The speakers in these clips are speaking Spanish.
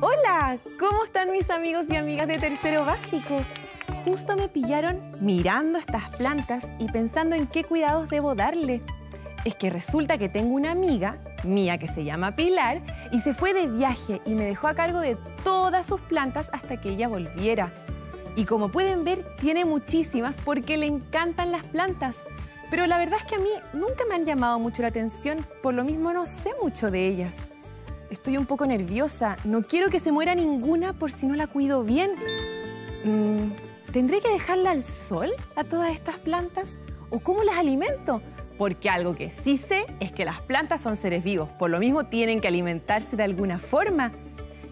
Hola, ¿cómo están mis amigos y amigas de tercero básico? Justo me pillaron mirando estas plantas y pensando en qué cuidados debo darle. Es que resulta que tengo una amiga mía que se llama Pilar y se fue de viaje y me dejó a cargo de todas sus plantas hasta que ella volviera. Y como pueden ver, tiene muchísimas porque le encantan las plantas. Pero la verdad es que a mí nunca me han llamado mucho la atención, por lo mismo no sé mucho de ellas. Estoy un poco nerviosa, no quiero que se muera ninguna por si no la cuido bien. Mm, ¿Tendré que dejarla al sol a todas estas plantas? ¿O cómo las alimento? Porque algo que sí sé es que las plantas son seres vivos, por lo mismo tienen que alimentarse de alguna forma.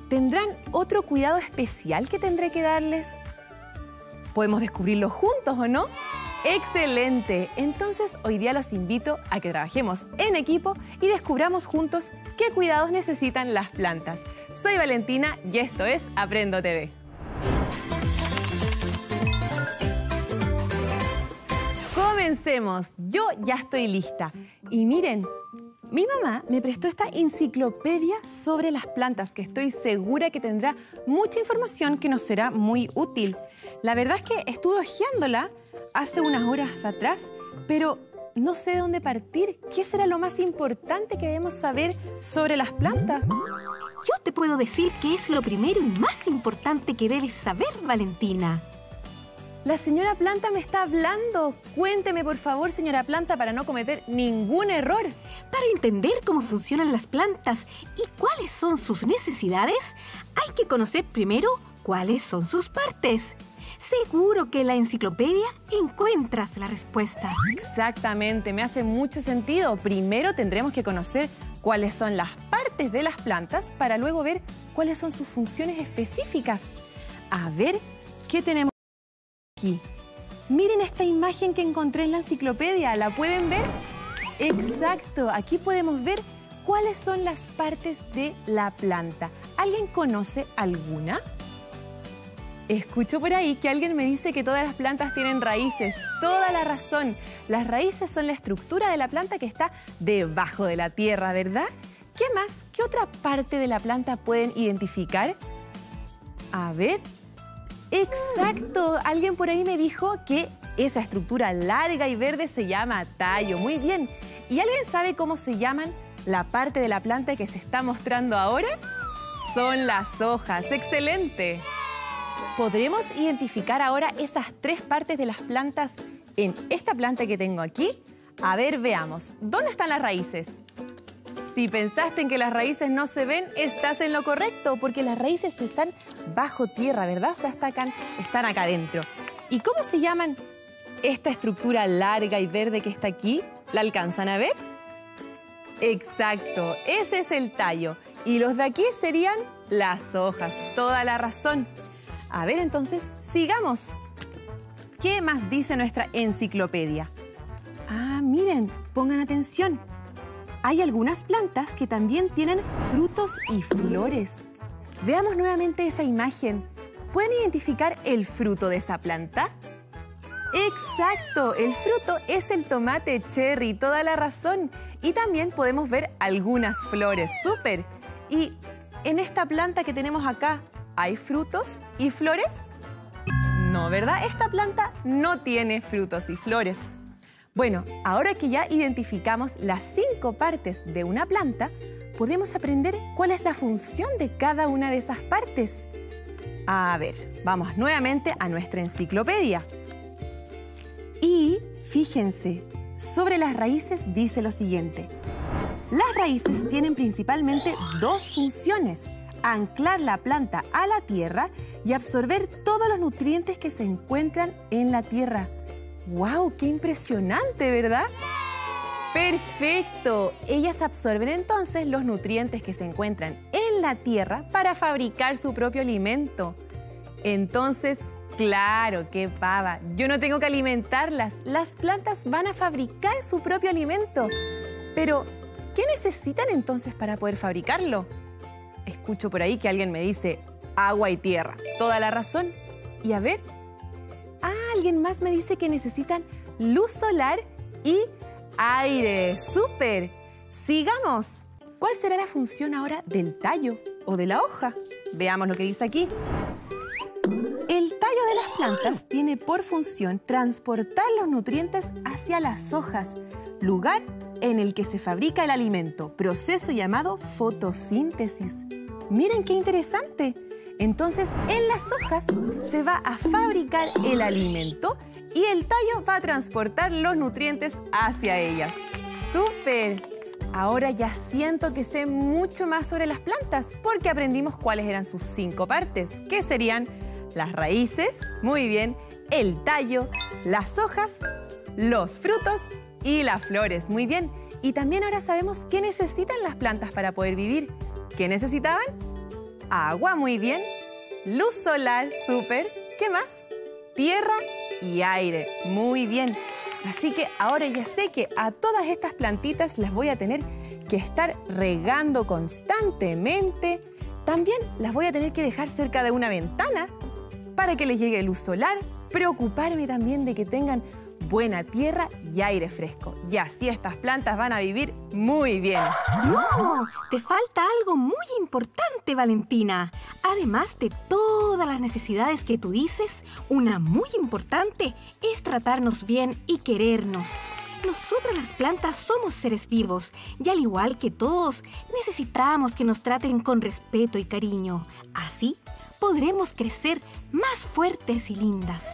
¿Tendrán otro cuidado especial que tendré que darles? Podemos descubrirlo juntos, ¿o no? ¡Excelente! Entonces hoy día los invito a que trabajemos en equipo y descubramos juntos qué cuidados necesitan las plantas. Soy Valentina y esto es Aprendo TV. Comencemos. Yo ya estoy lista. Y miren, mi mamá me prestó esta enciclopedia sobre las plantas que estoy segura que tendrá mucha información que nos será muy útil. La verdad es que estuve hojeándola hace unas horas atrás, pero no sé de dónde partir. ¿Qué será lo más importante que debemos saber sobre las plantas? Yo te puedo decir qué es lo primero y más importante que debes saber, Valentina. La señora planta me está hablando. Cuénteme, por favor, señora planta, para no cometer ningún error. Para entender cómo funcionan las plantas y cuáles son sus necesidades, hay que conocer primero cuáles son sus partes. Seguro que en la enciclopedia encuentras la respuesta. Exactamente, me hace mucho sentido. Primero tendremos que conocer cuáles son las partes de las plantas para luego ver cuáles son sus funciones específicas. A ver, ¿qué tenemos aquí? Miren esta imagen que encontré en la enciclopedia, ¿la pueden ver? Exacto, aquí podemos ver cuáles son las partes de la planta. ¿Alguien conoce alguna? Escucho por ahí que alguien me dice que todas las plantas tienen raíces. Toda la razón. Las raíces son la estructura de la planta que está debajo de la tierra, ¿verdad? ¿Qué más? ¿Qué otra parte de la planta pueden identificar? A ver. Exacto. Alguien por ahí me dijo que esa estructura larga y verde se llama tallo. Muy bien. ¿Y alguien sabe cómo se llaman la parte de la planta que se está mostrando ahora? Son las hojas. ¡Excelente! ¿Podremos identificar ahora esas tres partes de las plantas en esta planta que tengo aquí? A ver, veamos. ¿Dónde están las raíces? Si pensaste en que las raíces no se ven, estás en lo correcto, porque las raíces están bajo tierra, ¿verdad? O sea, están, acá adentro. ¿Y cómo se llaman esta estructura larga y verde que está aquí? ¿La alcanzan a ver? Exacto, ese es el tallo. Y los de aquí serían las hojas. Toda la razón. A ver, entonces, sigamos. ¿Qué más dice nuestra enciclopedia? Ah, miren, pongan atención. Hay algunas plantas que también tienen frutos y flores. Veamos nuevamente esa imagen. ¿Pueden identificar el fruto de esa planta? Exacto, el fruto es el tomate cherry, toda la razón. Y también podemos ver algunas flores, súper. Y en esta planta que tenemos acá, ¿Hay frutos y flores? No, ¿verdad? Esta planta no tiene frutos y flores. Bueno, ahora que ya identificamos las cinco partes de una planta, podemos aprender cuál es la función de cada una de esas partes. A ver, vamos nuevamente a nuestra enciclopedia. Y fíjense, sobre las raíces dice lo siguiente. Las raíces tienen principalmente dos funciones anclar la planta a la tierra y absorber todos los nutrientes que se encuentran en la tierra. ¡Wow! ¡Qué impresionante, ¿verdad? Perfecto. Ellas absorben entonces los nutrientes que se encuentran en la tierra para fabricar su propio alimento. Entonces, claro, qué pava. Yo no tengo que alimentarlas. Las plantas van a fabricar su propio alimento. Pero, ¿qué necesitan entonces para poder fabricarlo? Escucho por ahí que alguien me dice agua y tierra. Toda la razón. Y a ver, ah, alguien más me dice que necesitan luz solar y aire. ¡Súper! Sigamos. ¿Cuál será la función ahora del tallo? o de la hoja. Veamos lo que dice aquí. El tallo de las plantas tiene por función transportar los nutrientes hacia las hojas, lugar en el que se fabrica el alimento, proceso llamado fotosíntesis. Miren qué interesante. Entonces, en las hojas se va a fabricar el alimento y el tallo va a transportar los nutrientes hacia ellas. ¡Súper! Ahora ya siento que sé mucho más sobre las plantas porque aprendimos cuáles eran sus cinco partes, que serían las raíces, muy bien, el tallo, las hojas, los frutos y las flores, muy bien. Y también ahora sabemos qué necesitan las plantas para poder vivir. ¿Qué necesitaban? Agua, muy bien. Luz solar, súper. ¿Qué más? Tierra y aire, muy bien. Así que ahora ya sé que a todas estas plantitas las voy a tener que estar regando constantemente. También las voy a tener que dejar cerca de una ventana para que les llegue luz solar. Preocuparme también de que tengan buena tierra y aire fresco. Y así estas plantas van a vivir muy bien. No, te falta algo muy importante, Valentina. Además de todas las necesidades que tú dices, una muy importante es tratarnos bien y querernos. Nosotras las plantas somos seres vivos y al igual que todos, necesitamos que nos traten con respeto y cariño. Así podremos crecer más fuertes y lindas.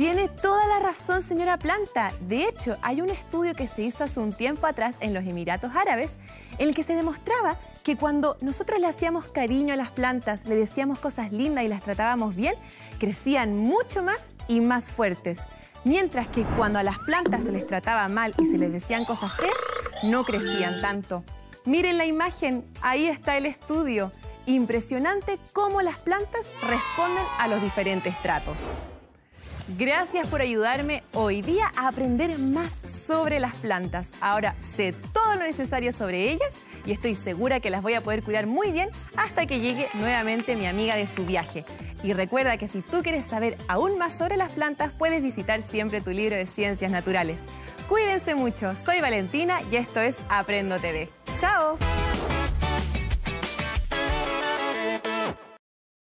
Tiene toda la razón, señora Planta. De hecho, hay un estudio que se hizo hace un tiempo atrás en los Emiratos Árabes en el que se demostraba que cuando nosotros le hacíamos cariño a las plantas, le decíamos cosas lindas y las tratábamos bien, crecían mucho más y más fuertes. Mientras que cuando a las plantas se les trataba mal y se les decían cosas feas, no crecían tanto. Miren la imagen, ahí está el estudio. Impresionante cómo las plantas responden a los diferentes tratos. Gracias por ayudarme hoy día a aprender más sobre las plantas. Ahora sé todo lo necesario sobre ellas y estoy segura que las voy a poder cuidar muy bien hasta que llegue nuevamente mi amiga de su viaje. Y recuerda que si tú quieres saber aún más sobre las plantas, puedes visitar siempre tu libro de ciencias naturales. Cuídense mucho, soy Valentina y esto es Aprendo TV. ¡Chao!